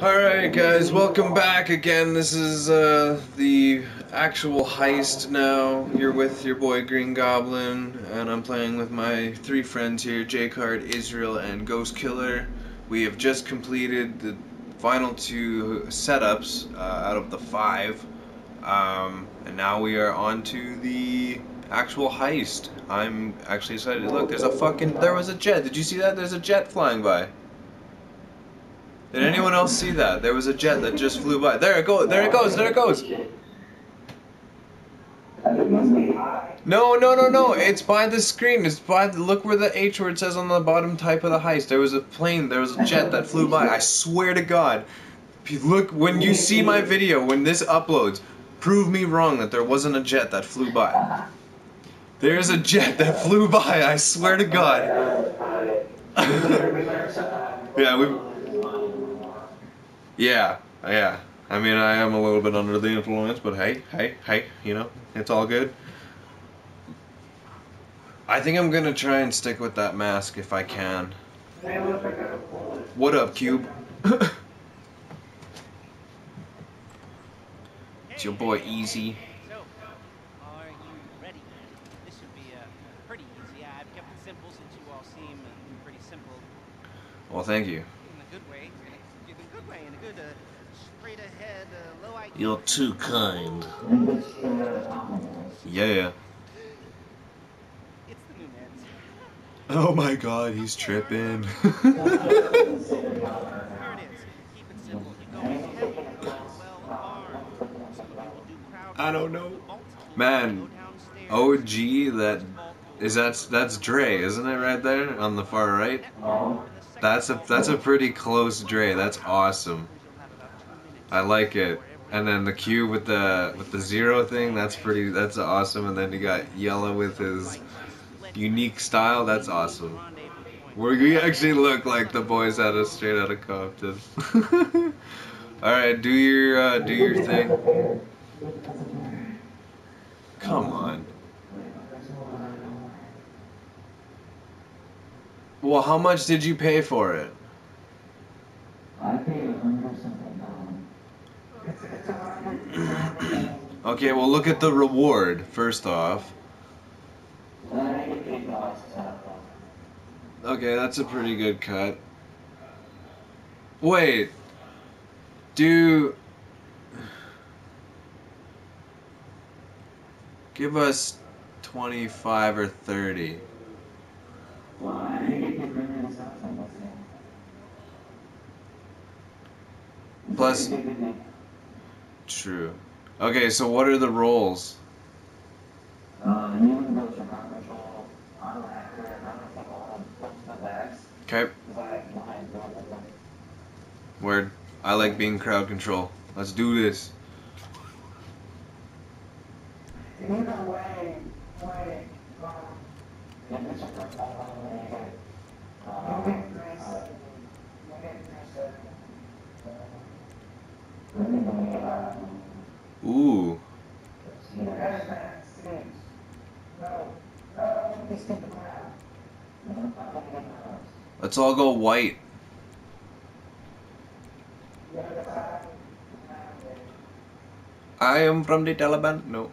Alright guys, welcome back again. This is uh, the actual heist now. You're with your boy Green Goblin, and I'm playing with my three friends here, J-Card, Israel, and Ghost Killer. We have just completed the final two setups uh, out of the five. Um, and now we are on to the actual heist. I'm actually excited. Look, there's a fucking, there was a jet. Did you see that? There's a jet flying by. Did anyone else see that? There was a jet that just flew by. There it goes. There it goes. There it goes. No, no, no, no. It's by the screen. It's by the, look where the H word says on the bottom type of the heist. There was a plane. There was a jet that flew by. I swear to God. Look when you see my video when this uploads, prove me wrong that there wasn't a jet that flew by. There's a jet that flew by. I swear to God. yeah, we. Yeah, yeah. I mean, I am a little bit under the influence, but hey, hey, hey, you know, it's all good. I think I'm gonna try and stick with that mask if I can. What up, Cube? it's your boy Easy. So, are you ready? This should be uh, pretty easy. I've kept it simple since you all seem pretty simple Well, thank you. In a good way. In a good way, in a good, uh, straight ahead, uh, low IQ. You're too kind. Yeah. It's the new Neds. Oh my God, he's tripping. Here it is. Keep it simple. You go heavy, well armed. So you do crowd I don't know. Man, go downstairs. OG, that is that's that's Dre, isn't it, right there on the far right? That's a that's a pretty close Dre. That's awesome. I like it. And then the cube with the with the zero thing, that's pretty that's awesome. And then you got yellow with his unique style, that's awesome. We actually look like the boys out of straight out of Compton. Alright, do your uh, do your thing. Come on. Well, how much did you pay for it? I paid around something. Okay, well look at the reward first off. Okay, that's a pretty good cut. Wait. Do Give us 25 or 30. True. Okay, so what are the roles? Okay. Word. I like being crowd control. Let's do this. Ooh. Let's all go white. I am from the Taliban. No.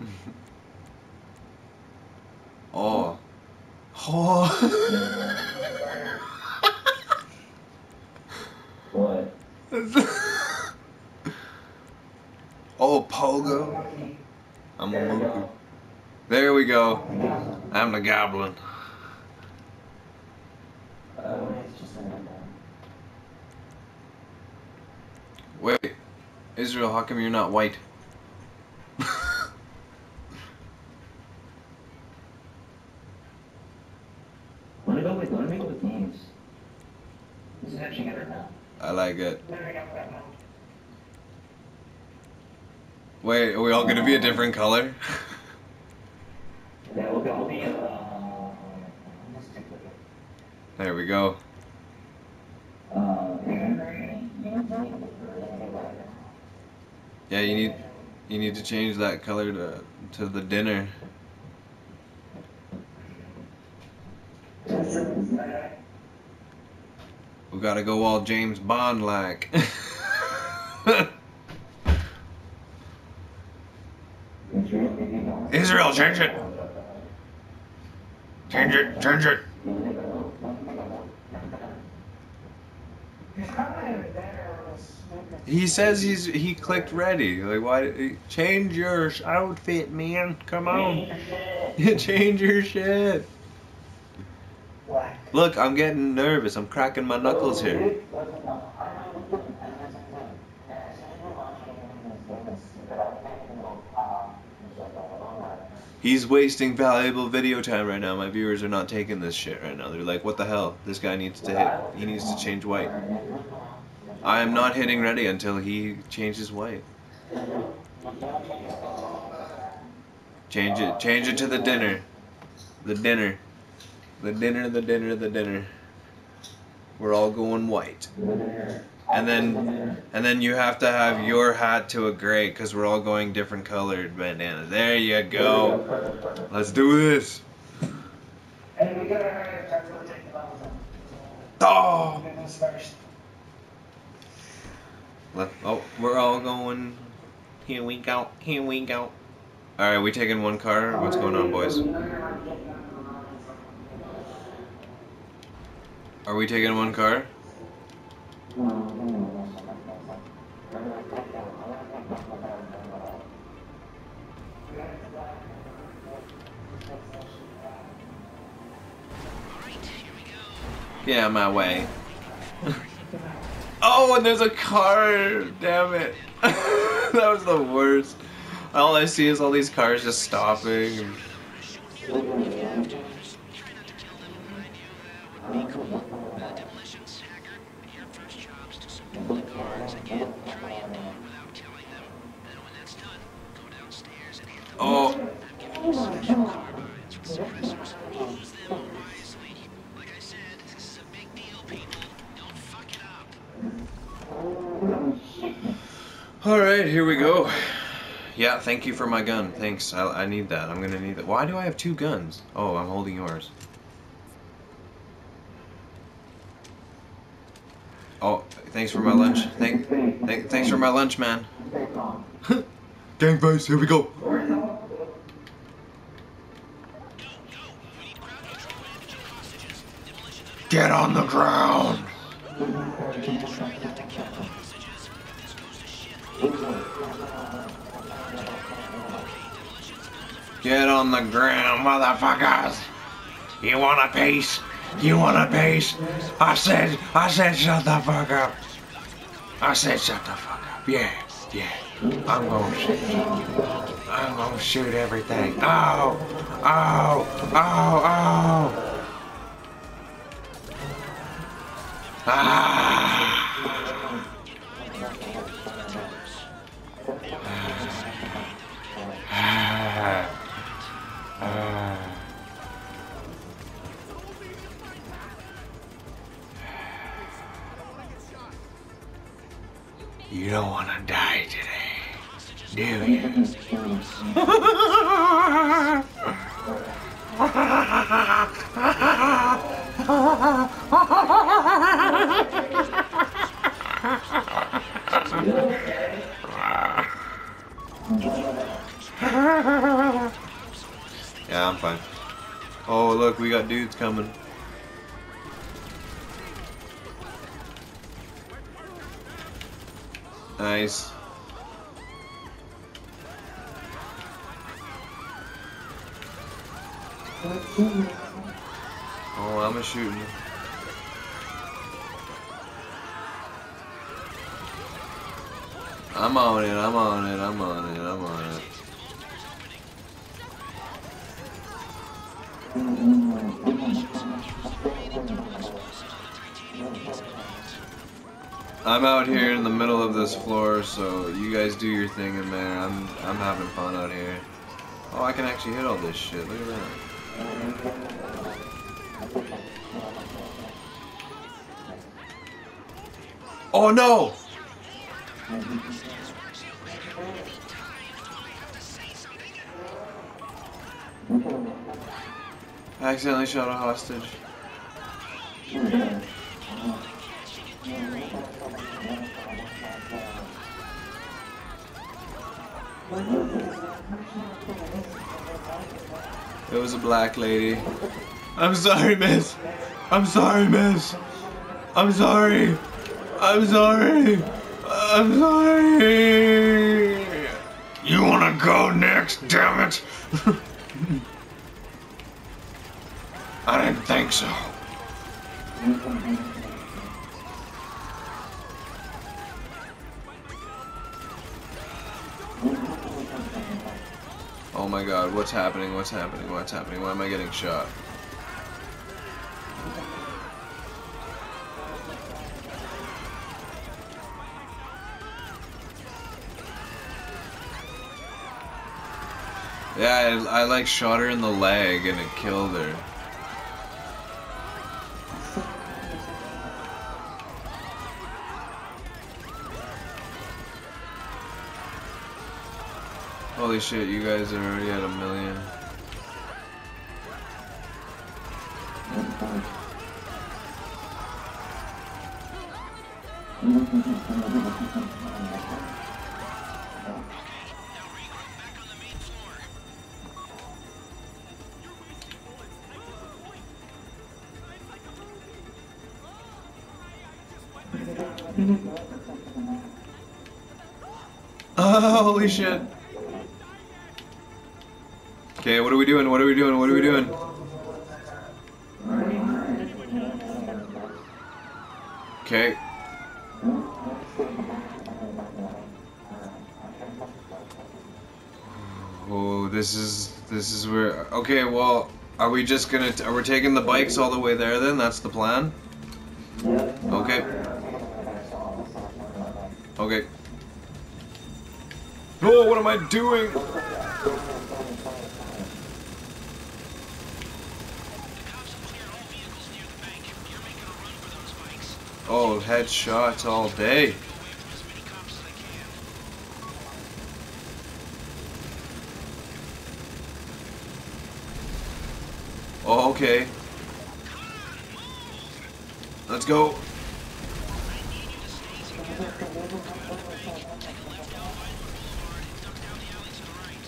oh. Oh. What? oh, Pogo. I'm a Moku. There we go. I'm the goblin. Wait, Israel, how come you're not white? I like with wanna go with games? This is actually good now. I like it. Wait, are we all gonna be a different color? Yeah, we'll go. We'll be, uh, There we go. uh, Yeah, you need you need to change that color to to the dinner. We gotta go all James Bond like. Israel, change it! Change it, change it! He says he's he clicked ready. Like why? Change your outfit, man. Come on, change your shit. Look, I'm getting nervous. I'm cracking my knuckles here. He's wasting valuable video time right now. My viewers are not taking this shit right now. They're like, what the hell? This guy needs to hit. He needs to change white. I am not hitting ready until he changes white. Change it. Change it to the dinner. The dinner. The dinner, the dinner, the dinner. We're all going white. And then and then you have to have your hat to a gray because we're all going different colored bandanas. There you go. Let's do this. Oh. Let, oh, we're all going. Here we go. Here we go. All right, we taking one car. What's going on, boys? Are we taking one car? Yeah, my way. oh, and there's a car! Damn it. that was the worst. All I see is all these cars just stopping. and- If you have to, just try not to kill them. I knew that would be cool. Uh, demolitions, hacker, your first job's to supply the cars. Again, try and do it without killing them. And when that's done, go downstairs and hit the Oh. I'm giving you special carbines with suppressors. Use them wisely. Like I said, this is a big deal, people. Don't fuck it up. Alright, here we go. Yeah, thank you for my gun. Thanks. I, I need that. I'm gonna need that. Why do I have two guns? Oh, I'm holding yours. Oh, thanks for my lunch. Thank, thank thanks for my lunch, man. Gang face, here we go. Get on the ground. Get on the ground, motherfuckers. You want a piece? You want a piece? I said, I said, shut the fuck up. I said, shut the fuck up. Yeah, yeah. I'm gonna shoot. I'm gonna shoot everything. Oh, oh, oh, oh. You don't want to die today, do you? Yeah, I'm fine. Oh, look, we got dudes coming. Nice. Oh, I'm a shooting. I'm on it, I'm on it, I'm on it, I'm on it. I'm out here in the middle of this floor, so you guys do your thing in there. I'm I'm having fun out here. Oh, I can actually hit all this shit. Look at that. Oh no! I accidentally shot a hostage. It was a black lady. I'm sorry, miss. I'm sorry, miss. I'm sorry. I'm sorry. I'm sorry. You wanna go next, damn it? I didn't think so. Oh my god, what's happening? What's happening? What's happening? Why am I getting shot? Yeah, I, I like shot her in the leg and it killed her. Holy shit, you guys are already at a million. Oh, holy shit. Okay, what are we doing? What are we doing? What are we doing? Okay. Oh, this is this is where. Okay, well, are we just gonna? Are we taking the bikes all the way there? Then that's the plan. Okay. Okay. Oh, what am I doing? Oh, headshots all day. Oh, okay. Let's go. I need you to stay together. Go to the bank, take a left down Vinewood Boulevard, and duck down the alley to the right.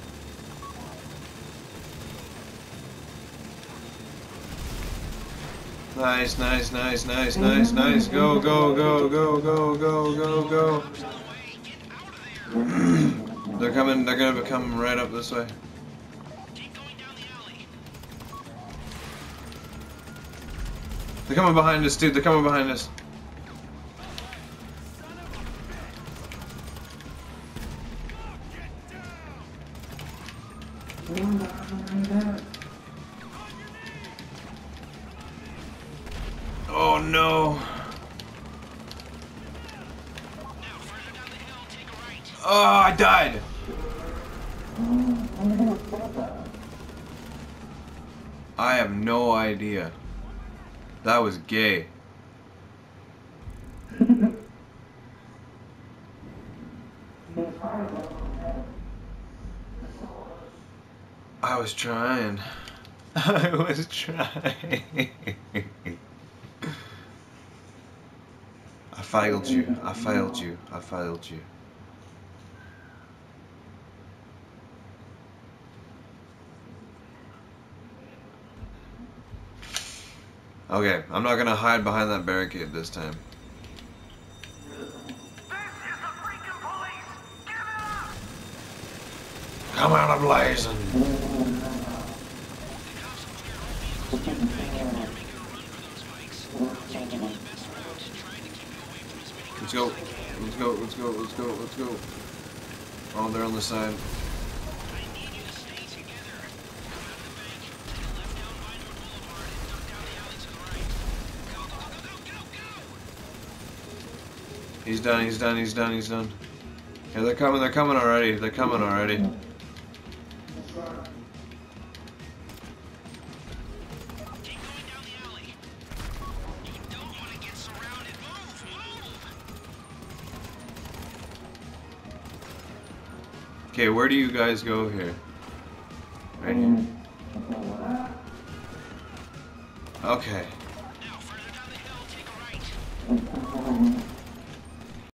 Nice, nice, nice, nice, nice, nice. Go, go, go, go, go, go, go, go. They're coming. They're gonna coming right up this way. They're coming behind us, dude. They're coming behind us. Right. Oh, ah, I died. I have no idea. That was gay. I was trying. I was trying. I failed you. I failed you. I failed you. Okay, I'm not gonna hide behind that barricade this time. Come out a blazing. The cops have cleared all vehicles near the bank. You're making a run for those bikes. Taking the best route, trying to keep away from as many Let's cops go. Let's go. Let's go. Let's go. Let's go. Oh, they're on the side. He's done. He's done. He's done. He's done. Yeah, they're coming. They're coming already. They're coming already. Okay, where do you guys go here? Right here. Okay.